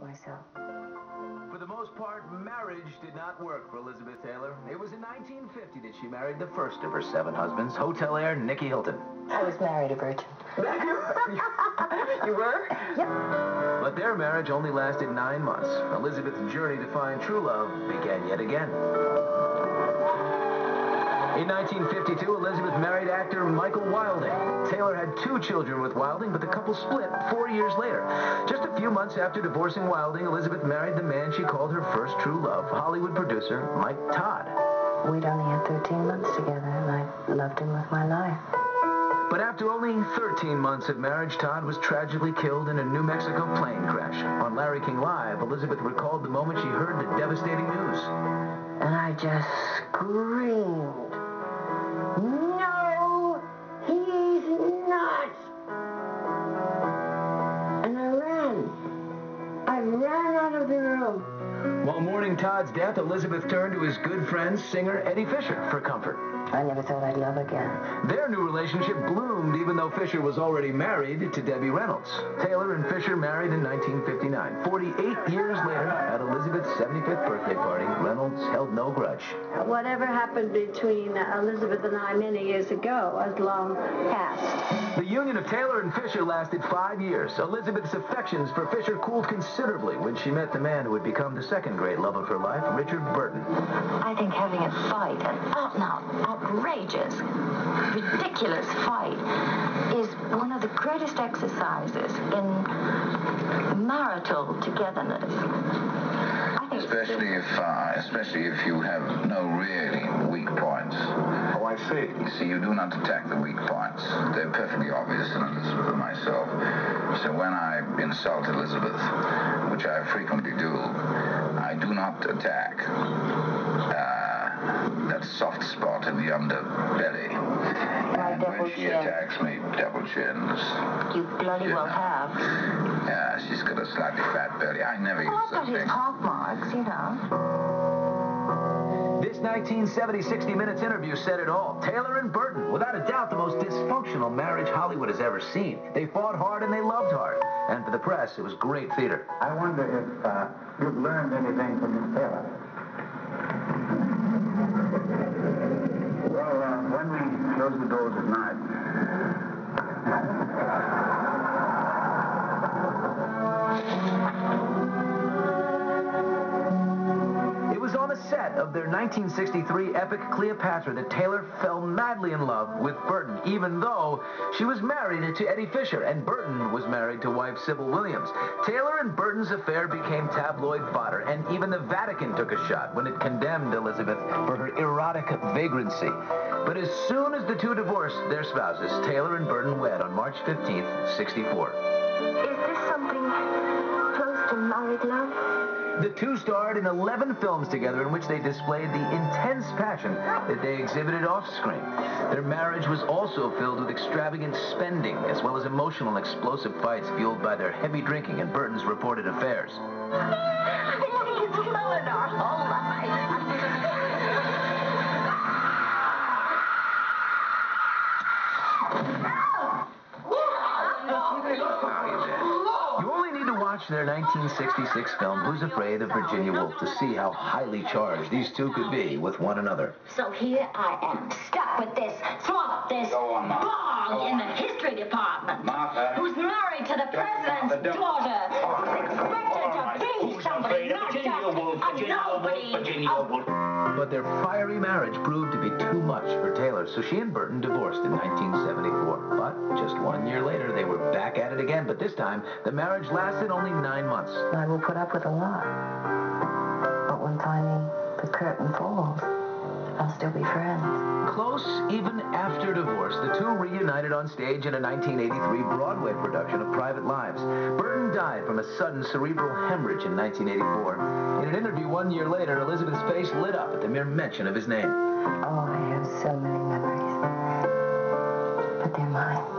myself. For the most part, marriage did not work for Elizabeth Taylor. It was in 1950 that she married the first of her seven husbands, hotelier Nicky Hilton. I was married a virgin. you were? Yep. But their marriage only lasted nine months. Elizabeth's journey to find true love began yet again. In 1952, Elizabeth married actor Michael Wilding. Taylor had two children with Wilding, but the couple split four years later. Just a few months after divorcing Wilding, Elizabeth married the man she called her first true love, Hollywood producer Mike Todd. We'd only had 13 months together, and I loved him with my life. But after only 13 months of marriage, Todd was tragically killed in a New Mexico plane crash. On Larry King Live, Elizabeth recalled the moment she heard the devastating news. And I just screamed. No, While Todd's death, Elizabeth turned to his good friend, singer Eddie Fisher, for comfort. I never thought I'd love again. Their new relationship bloomed even though Fisher was already married to Debbie Reynolds. Taylor and Fisher married in 1959. 48 years later, at Elizabeth's 75th birthday party, Reynolds held no grudge. Whatever happened between Elizabeth and I many years ago has long passed. The union of Taylor and Fisher lasted five years. Elizabeth's affections for Fisher cooled considerably when she met the man who would become the second great love of her life, Richard Burton. I think having a fight, an out-and-out, outrageous, ridiculous fight is one of the greatest exercises in marital togetherness. Especially if, uh, especially if you have no really weak points. Oh, I see. You see, you do not attack the weak points. They're perfectly obvious and myself. So when I insult Elizabeth, which I frequently do, I do not attack. Uh, that soft spot in the underbelly. My double when she chin. attacks me, double chins. You bloody well have. Yeah, she's got a slightly fat belly. I never Well, use I've got his something. pock marks, you know. This 1970 60 Minutes interview said it all. Taylor and Burton, without a doubt the most dysfunctional marriage Hollywood has ever seen. They fought hard and they loved hard. And for the press, it was great theater. I wonder if uh, you've learned anything from Miss Taylor. Well, uh, when we close the doors at night, of their 1963 epic Cleopatra that Taylor fell madly in love with Burton, even though she was married to Eddie Fisher and Burton was married to wife Sybil Williams. Taylor and Burton's affair became tabloid fodder, and even the Vatican took a shot when it condemned Elizabeth for her erotic vagrancy. But as soon as the two divorced their spouses, Taylor and Burton wed on March 15th, 64. Is this something close to married love? The two starred in 11 films together in which they displayed the intense passion that they exhibited off screen. Their marriage was also filled with extravagant spending, as well as emotional explosive fights fueled by their heavy drinking and Burton's reported affairs. I think it's ruined only watch their 1966 film, Who's Afraid of Virginia Woolf, to see how highly charged these two could be with one another. So here I am, stuck with this swamp, this Go on, Martha. bog in the history department. Martha. Who's married to the president's Don't- daughter. All Who's expected right. to be Who's somebody, afraid of not Virginia just Woolf? a nobody. Virginia a Woolf. But their fiery marriage proved to be too much for Taylor, so she and Burton divorced in 1974. But just one year later, they were back at it again, but this time, the marriage lasted only nine months. I will put up with a lot. But when finally the curtain falls, I'll still be friends. Close even after divorce, the two reunited on stage in a 1983 Broadway production of Private Lives. Burton died from a sudden cerebral hemorrhage in 1984. In an interview one year later, Elizabeth's face lit up at the mere mention of his name. Oh, I have so many memories. But they're mine.